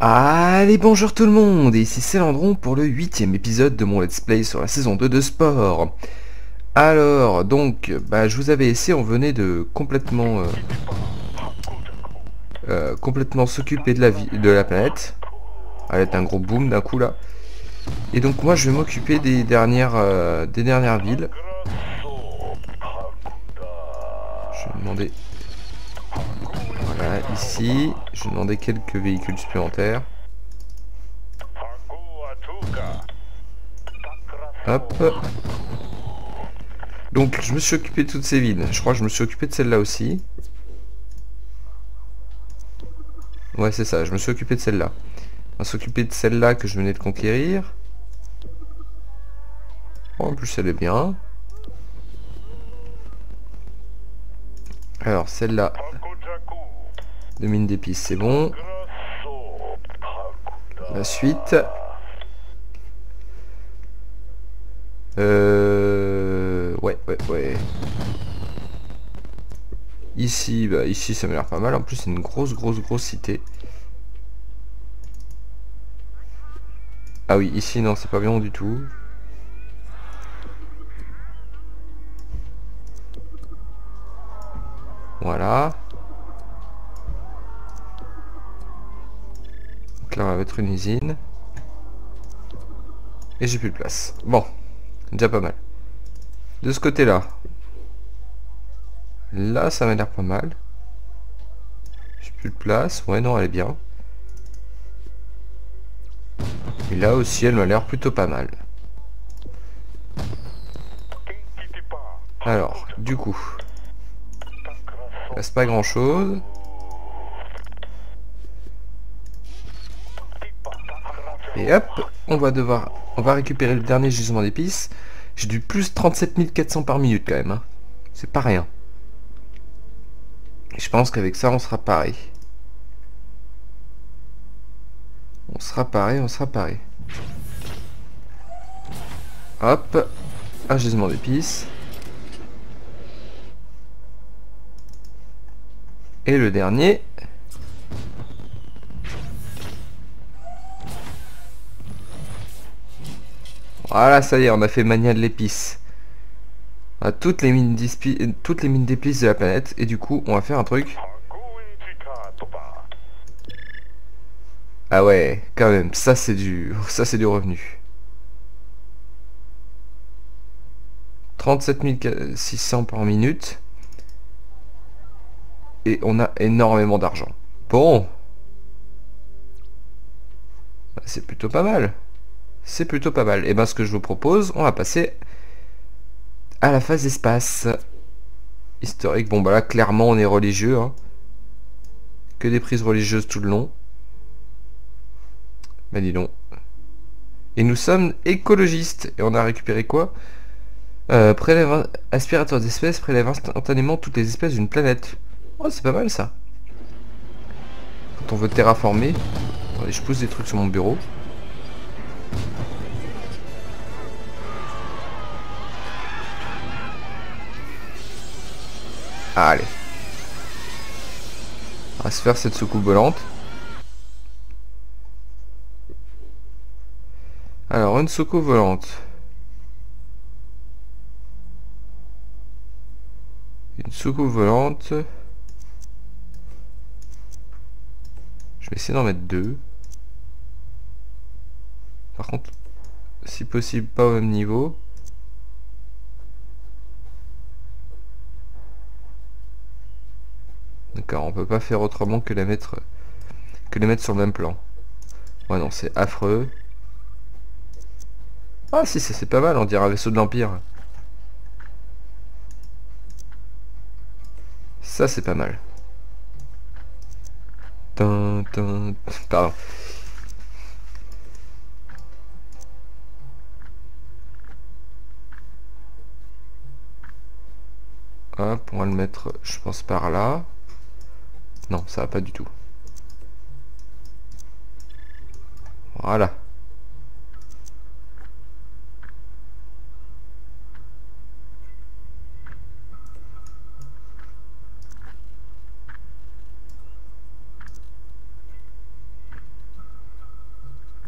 Allez bonjour tout le monde, ici c'est Landron pour le huitième épisode de mon let's play sur la saison 2 de sport. Alors, donc, bah, je vous avais laissé, on venait de complètement... euh, euh, complètement s'occuper de la vie de la planète. Avec un gros boom d'un coup là. Et donc moi je vais m'occuper des dernières euh, des dernières villes. Je vais demander. Ici. Je demander quelques véhicules supplémentaires. Hop. Donc je me suis occupé de toutes ces villes. Je crois que je me suis occupé de celle-là aussi. Ouais c'est ça, je me suis occupé de celle-là. On va s'occuper de celle-là que je venais de conquérir. En plus elle est bien. Alors celle-là de mine d'épices c'est bon. La suite. Euh... Ouais, ouais, ouais. Ici, bah ici ça m'a l'air pas mal. En plus c'est une grosse, grosse, grosse cité. Ah oui, ici non, c'est pas bien du tout. Voilà. Donc là on va mettre une usine. Et j'ai plus de place. Bon, déjà pas mal. De ce côté-là. Là, ça m'a l'air pas mal. J'ai plus de place. Ouais, non, elle est bien. Et là aussi, elle m'a l'air plutôt pas mal. Alors, du coup, il reste pas grand Et hop, on va récupérer le dernier gisement d'épices. J'ai du plus 37 400 par minute quand même. hein. C'est pas rien. Et je pense qu'avec ça, on sera pareil. On sera pareil, on sera pareil. Hop. Un gisement d'épices. Et le dernier. Voilà, ça y est, on a fait mania de l'épice. On a toutes les mines d'ispi- toutes les mines d'épices de la planète. Et du coup, on va faire un truc. Ah ouais, quand même, ça c'est du ça c'est du revenu. 37 600 par minute. Et on a énormément d'argent. Bon. Bah, C'est plutôt pas mal. C'est plutôt pas mal. Et ben ce que je vous propose, on va passer à la phase espace. Historique. Bon bah là clairement on est religieux. hein. Que des prises religieuses tout le long. Bah dis donc. Et nous sommes écologistes. Et on a récupéré quoi? Euh, aspirateur d'espèces prélève instantanément toutes les espèces d'une planète. Oh c'est pas mal ça. Quand on veut terraformer. Attendez, je pose des trucs sur mon bureau. Allez. On va se faire cette soucoupe volante. Alors, une soucoupe volante. Une soucoupe volante. Je vais essayer d'en mettre deux. Par contre, si possible, pas au même niveau. D'accord, on peut pas faire autrement que les mettre que les mettre sur le même plan. Ouais non, c'est affreux. Ah si, c'est pas mal, on dirait un vaisseau de l'Empire. Ça c'est pas mal. Pardon. Hop, on va le mettre, je pense, par là. Non, ça va pas du tout. Voilà.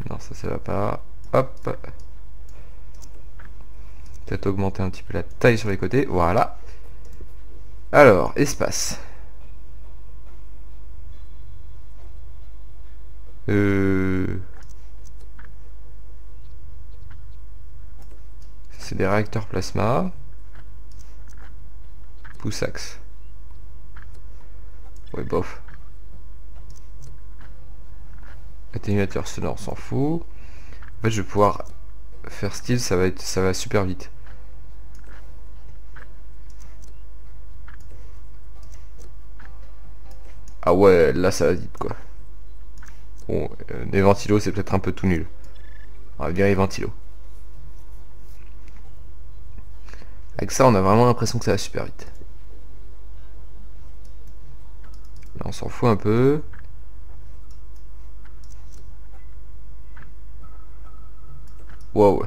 Non, ça, ça va pas. Hop. Peut-être augmenter un petit peu la taille sur les côtés. Voilà. Alors, espace. Euh... C'est des réacteurs plasma. Poussax. Ouais, bof. Atténuateur sonore, on s'en fout. En fait, je vais pouvoir faire style, ça va être, ça va super vite. Ah ouais, là ça va vite quoi. Bon, euh, des ventilos c'est peut-être un peu tout nul. On va virer les ventilos. Avec ça, on a vraiment l'impression que ça va super vite. Là, on s'en fout un peu. Wow.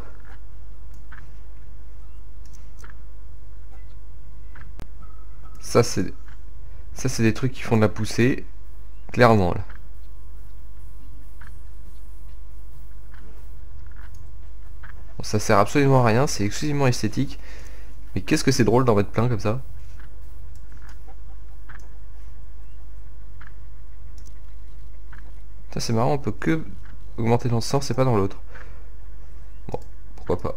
Ça, c'est... Ça, c'est des trucs qui font de la poussée. Clairement, là. Bon, ça sert absolument à rien, c'est exclusivement esthétique. Mais qu'est-ce que c'est drôle d'en mettre plein comme ça? Ça c'est marrant, on peut que augmenter dans ce sens et pas dans l'autre. Bon, pourquoi pas?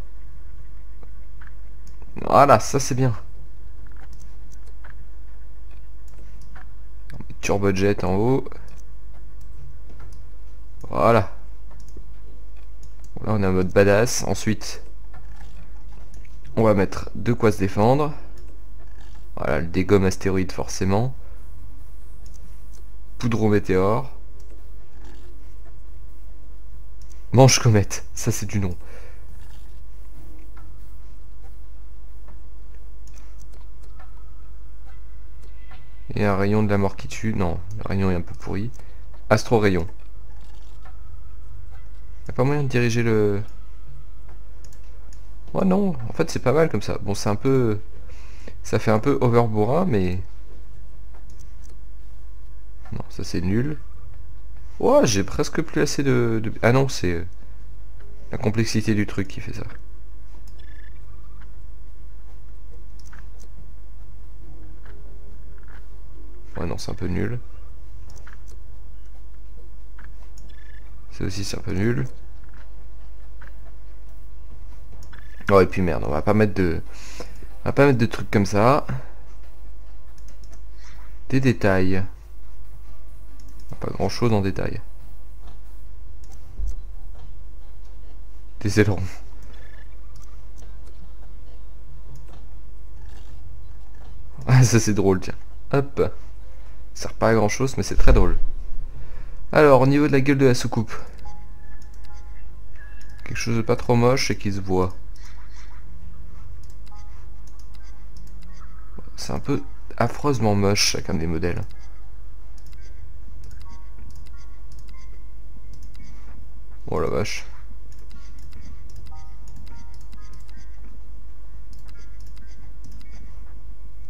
Voilà, ça c'est bien. Turbojet en haut. Voilà. Là on est en mode badass. Ensuite, on va mettre de quoi se défendre. Voilà, le dégomme astéroïde forcément. Poudron météore. Manche comète, ça c'est du nom. Rayon de la mort qui tue. Non, le rayon est un peu pourri. Astro rayon. Pas moyen de diriger le... Oh non, en fait c'est pas mal comme ça. Bon c'est un peu... Ça fait un peu overbourrin mais... Non, ça c'est nul. Oh, j'ai presque plus assez de... Ah non, c'est... La complexité du truc qui fait ça. Ouais non, c'est un peu nul. C'est aussi c'est un peu nul. Oh et puis merde, on va pas mettre de... On va pas mettre de trucs comme ça. Des détails. Pas grand chose en détail. Des ailerons. Ah ça c'est drôle tiens. Hop. Ça sert pas à grand chose mais c'est très drôle. Alors au niveau de la gueule de la soucoupe. Quelque chose de pas trop moche et qui se voit. C'est un peu affreusement moche chacun des modèles. Oh la vache.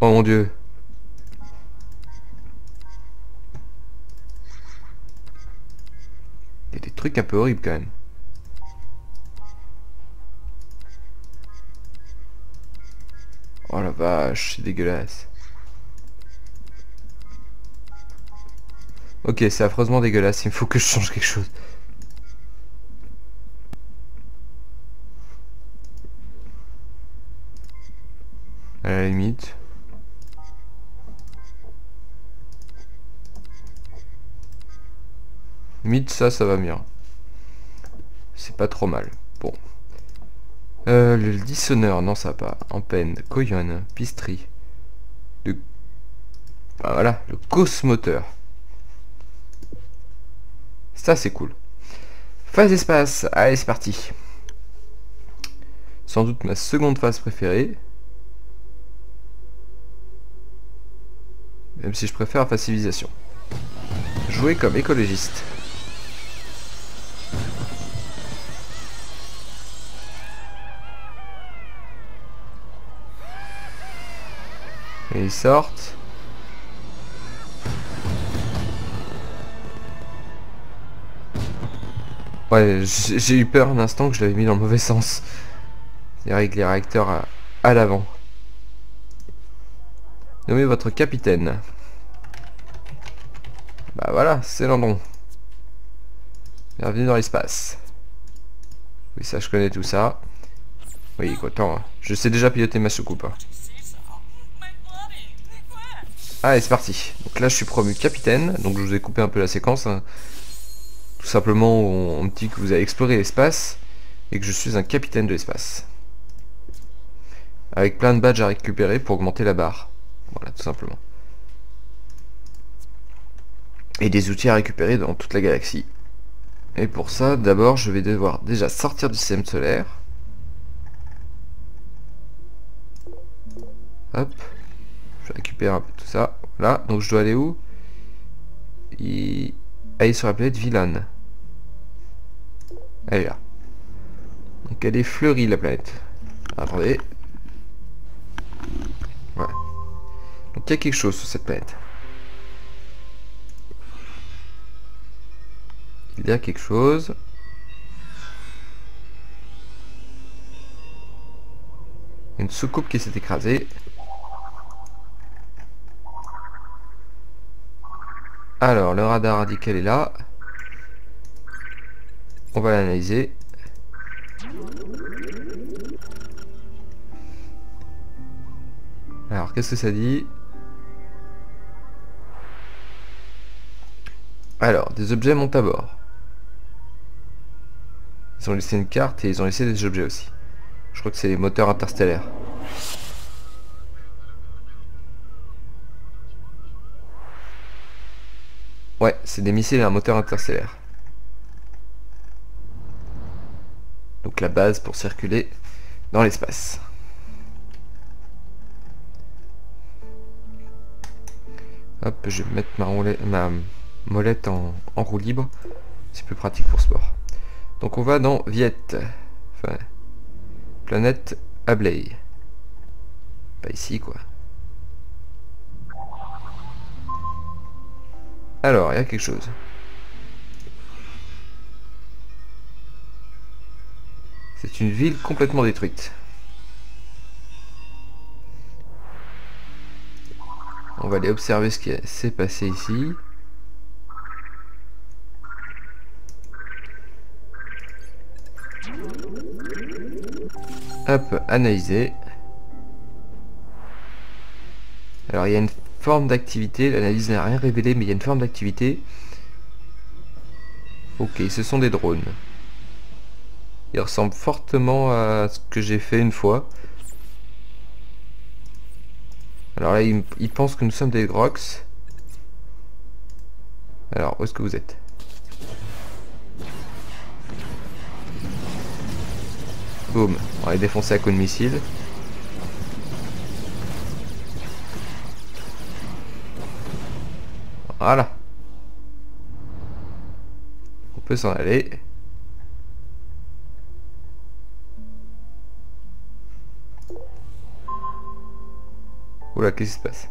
Oh mon dieu. Des trucs un peu horribles quand même. Oh la vache, c'est dégueulasse. Ok, c'est affreusement dégueulasse, il faut que je change quelque chose. À la limite. Ça, ça va mieux. C'est pas trop mal. Bon. Euh, le dissonneur, non ça va pas. En peine, Coyon, Pistri. Ah, voilà, le cosmoteur. Ça c'est cool. Phase espace, allez c'est parti. Sans doute ma seconde phase préférée. Même si je préfère phase civilisation. Jouer comme écologiste. Sortent. Ouais, j'ai eu peur un instant que je l'avais mis dans le mauvais sens. C'est avec les réacteurs à, l'avant. Nommez votre capitaine. Bah voilà, c'est Landon. Bienvenue dans l'espace. Oui, ça, je connais tout ça. Oui, autant. Je sais déjà piloter ma soucoupe. Allez, c'est parti. Donc là, je suis promu capitaine. Donc je vous ai coupé un peu la séquence. Hein. Tout simplement, on me dit que vous avez exploré l'espace et que je suis un capitaine de l'espace. Avec plein de badges à récupérer pour augmenter la barre. Voilà, tout simplement. Et des outils à récupérer dans toute la galaxie. Et pour ça, d'abord, je vais devoir déjà sortir du système solaire. Hop. Je récupère un peu tout ça. Voilà. Donc je dois aller où? Aller sur la planète Villan. Elle est là. Donc elle est fleurie la planète. Attendez. Voilà. Donc il y a quelque chose sur cette planète. Il y a quelque chose. Une soucoupe qui s'est écrasée. Alors, le radar radical est là. On va l'analyser. Alors, qu'est-ce que ça dit? Alors, des objets montent à bord. Ils ont laissé une carte et ils ont laissé des objets aussi. Je crois que c'est les moteurs interstellaires. Ouais, c'est des missiles et un moteur interstellaire. Donc la base pour circuler dans l'espace. Hop, je vais mettre ma, molette en, roue libre. C'est plus pratique pour sport. Donc on va dans Viette. Enfin, planète Ablay. Pas ici quoi. Alors, il y a quelque chose. C'est une ville complètement détruite. On va aller observer ce qui s'est passé ici. Hop, analyser. Alors il y a une forme d'activité. L'analyse n'a rien révélé, mais il y a une forme d'activité. Ok, ce sont des drones. Ils ressemblent fortement à ce que j'ai fait une fois. Alors là, ils, pensent que nous sommes des Grox. Alors, où est-ce que vous êtes? Boum, on va les défoncer à coups de missile. Voilà. On peut s'en aller. Oula, qu'est-ce qui se passe?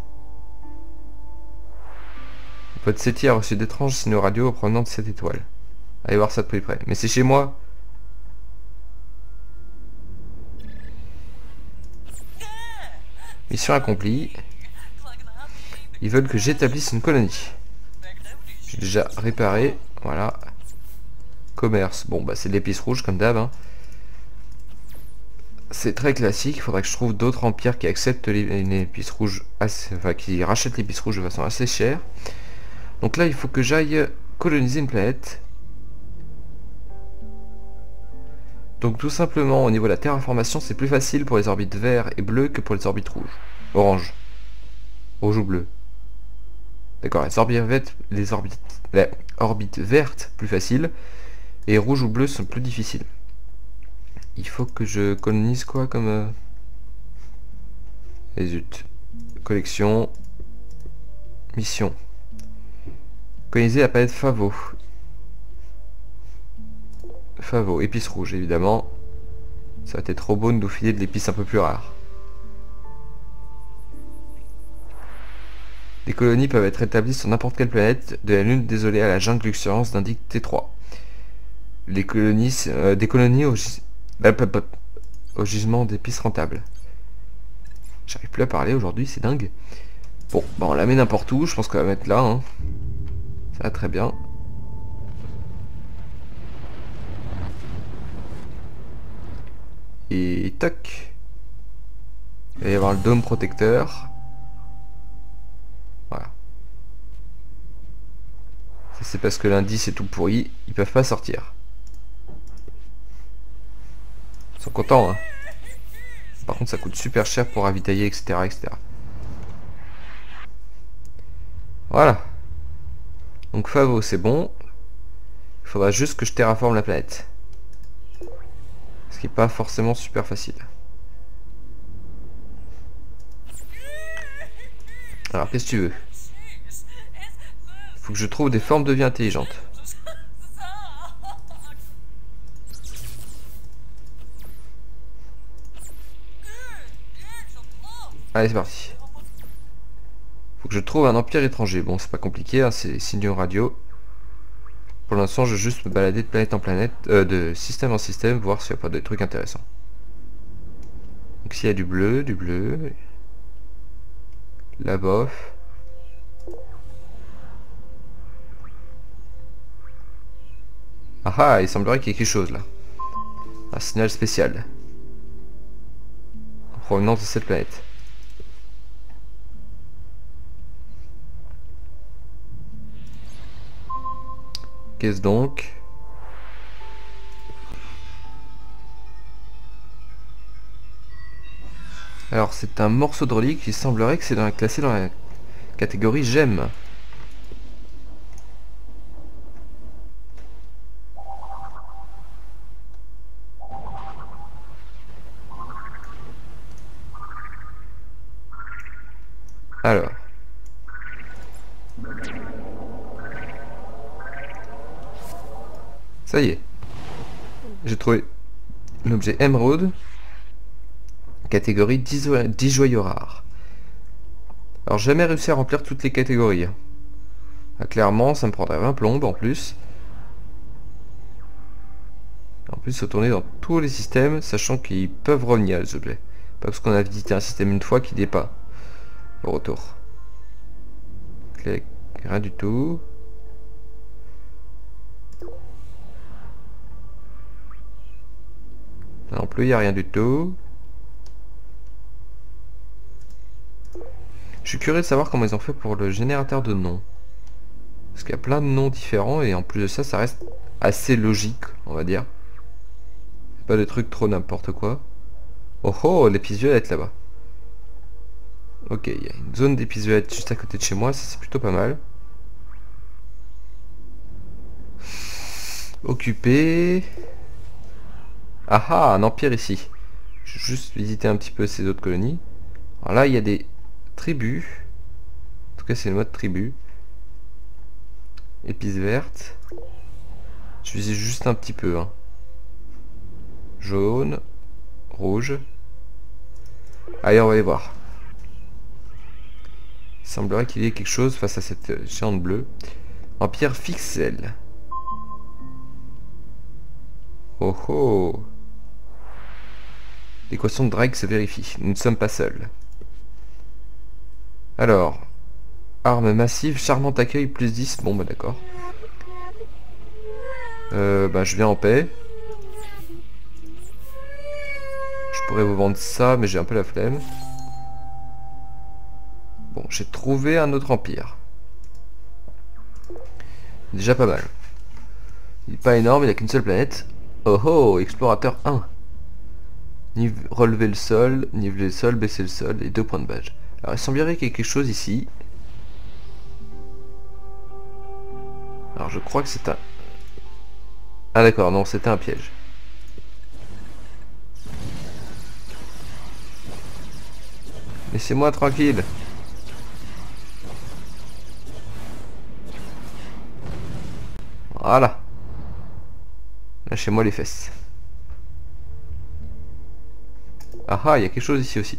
Votre SETI a reçu d'étranges signaux radio provenant de cette étoile. Allez voir ça de plus près. Mais c'est chez moi Mission accomplie. Ils veulent que j'établisse une colonie. J'ai déjà réparé. Voilà. Commerce. Bon, bah c'est l'épice rouge comme d'hab. Hein. C'est très classique. Il faudrait que je trouve d'autres empires qui acceptent une épice rouge assez... Enfin, qui rachètent l'épice rouge de façon assez chère. Donc là, il faut que j'aille coloniser une planète. Donc tout simplement, au niveau de la terraformation, c'est plus facile pour les orbites verts et bleus que pour les orbites rouges. Orange. Rouge ou bleu. D'accord, les orbites, les orbites, vertes, plus faciles, et rouge ou bleu sont plus difficiles. Il faut que je colonise quoi comme... Euh... Et zut. Collection. Mission. Coloniser la planète Favo. Favo, épice rouge évidemment. Ça va être trop beau de nous filer de l'épice un peu plus rare. Des colonies peuvent être établies sur n'importe quelle planète de la Lune désolée à la jungle luxuriance d'indique T3. les colonies, euh, des colonies hop, hop, hop, au gisement d'épices rentables. J'arrive plus à parler aujourd'hui, c'est dingue. Bon, bah on la met n'importe où, je pense qu'on va mettre là. hein. Ça va très bien. Et toc. Il va y avoir le dôme protecteur. Voilà. Ça c'est parce que l'indice est tout pourri, ils peuvent pas sortir. Ils sont contents hein. Par contre ça coûte super cher pour ravitailler etc etc. Voilà. Donc Favo c'est bon. Il faudra juste que je terraforme la planète. Ce qui est pas forcément super facile. Alors qu'est-ce que tu veux? Faut que je trouve des formes de vie intelligentes. Allez c'est parti. Faut que je trouve un empire étranger. Bon c'est pas compliqué, hein, c'est signaux radio. Pour l'instant je vais juste me balader de planète en planète, euh, de système en système, voir s'il n'y a pas de trucs intéressants. Donc s'il y a du bleu, du bleu. La bof. Ah ah, il semblerait qu'il y ait quelque chose là. Un signal spécial. En provenance de cette planète. Qu'est-ce donc? Alors c'est un morceau de relique, il semblerait que c'est classé dans la catégorie j'aime. Alors. Ça y est. J'ai trouvé l'objet émeraude. Catégorie 10, oi- 10 joyaux rares. Alors jamais réussi à remplir toutes les catégories. hein. Ah, clairement, ça me prendrait 20 plombes en plus. En plus, faut tourner dans tous les systèmes, sachant qu'ils peuvent revenir les objets. Pas parce qu'on a visité un système une fois qu'il n'est pas au retour. Rien du tout. Là non plus, il n'y a rien du tout. Je suis curieux de savoir comment ils ont fait pour le générateur de noms. Parce qu'il y a plein de noms différents et en plus de ça, ça reste assez logique, on va dire. Pas de trucs trop n'importe quoi. Oh oh, l'épice violette là-bas. Ok, il y a une zone d'épice violette juste à côté de chez moi, ça c'est plutôt pas mal. Occupé. Ah ah, un empire ici. Je vais juste visiter un petit peu ces autres colonies. Alors là, il y a des tribus. En tout cas, c'est le mode tribu. Épices vertes. Je visite juste un petit peu. hein. Jaune. Rouge. Allez, on va les voir. Il semblerait qu'il y ait quelque chose face à cette géante bleue. Empire Fixel. Oh oh L'équation de Drake se vérifie. Nous ne sommes pas seuls. Alors, arme massive, charmant accueil, plus 10. Bon, bah d'accord. Euh, bah je viens en paix. Je pourrais vous vendre ça, mais j'ai un peu la flemme. Bon, j'ai trouvé un autre empire. Déjà pas mal. Il est pas énorme, il a qu'une seule planète. Oh oh, explorateur 1. Relever le sol, niveler le sol, baisser le sol et deux points de badge. Alors il semblerait qu'il y ait quelque chose ici. Alors je crois que c'est un... Ah d'accord, non, c'était un piège. Laissez-moi tranquille. Voilà. Lâchez-moi les fesses. Ah ah, il y a quelque chose ici aussi.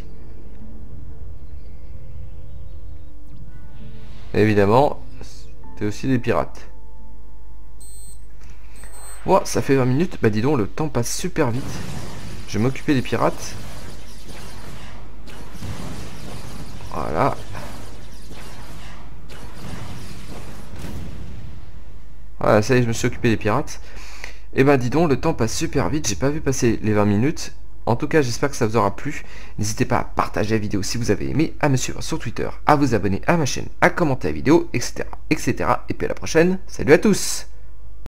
Évidemment, c'est aussi des pirates. Oh, ça fait 20 minutes. Bah dis donc, le temps passe super vite. Je vais m'occuper des pirates. Voilà. Voilà, ça y est, je me suis occupé des pirates. Et eh ben dis donc, le temps passe super vite, j'ai pas vu passer les 20 minutes. En tout cas, j'espère que ça vous aura plu. N'hésitez pas à partager la vidéo si vous avez aimé, à me suivre sur Twitter, à vous abonner à ma chaîne, à commenter la vidéo, etc. etc. Et puis à la prochaine, salut à tous